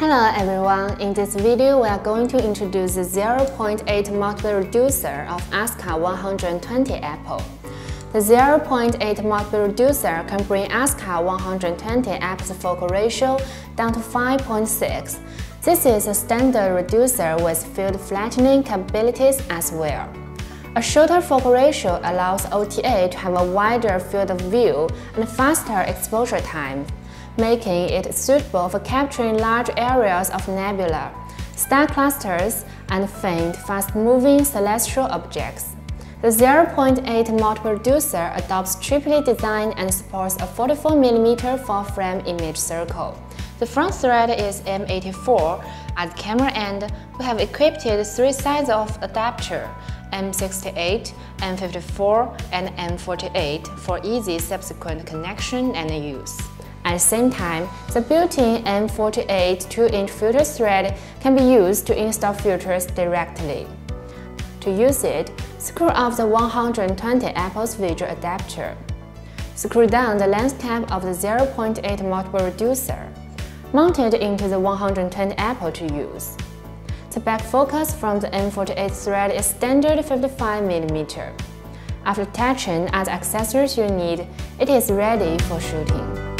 Hello everyone, in this video we are going to introduce the 0.8 multiple reducer of Askar 120 APO. The 0.8 multiple reducer can bring Askar 120 APO's focal ratio down to 5.6. This is a standard reducer with field flattening capabilities as well. A shorter focal ratio allows OTA to have a wider field of view and faster exposure time making it suitable for capturing large areas of nebula, star clusters, and faint, fast-moving celestial objects. The 0.8 multiple reducer adopts triplet design and supports a 44mm full-frame image circle. The front thread is M84. At camera end, we have equipped three sizes of adapter, M68, M54, and M48 for easy subsequent connection and use. At the same time, the built-in M48 2-inch filter thread can be used to install filters directly. To use it, screw off the 120 APO's visual adapter. Screw down the lens tab of the 0.8 multiple reducer. Mount it into the 120 APO to use. The back focus from the M48 thread is standard 55mm. After attaching all the accessories you need, it is ready for shooting.